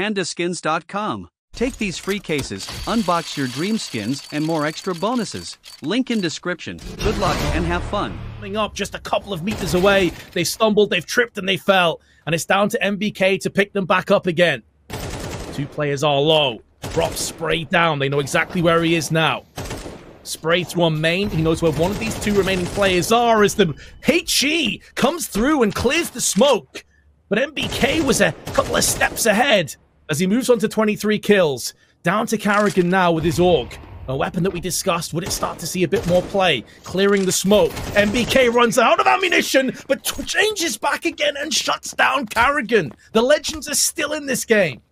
pandaskins.com. Take these free cases, unbox your dream skins, and more extra bonuses. Link in description. Good luck and have fun. Coming up just a couple of meters away, they stumbled, they've tripped, and they fell. And it's down to NBK to pick them back up again. Two players are low. Drop Spray down. They know exactly where he is now. Spray through on main. He knows where one of these two remaining players are as the HE comes through and clears the smoke. But NBK was a couple of steps ahead as he moves on to 23 kills. Down to Carrigan now with his AUG. A weapon that we discussed, would it start to see a bit more play? Clearing the smoke. NBK runs out of ammunition, but changes back again and shuts down Carrigan. The legends are still in this game.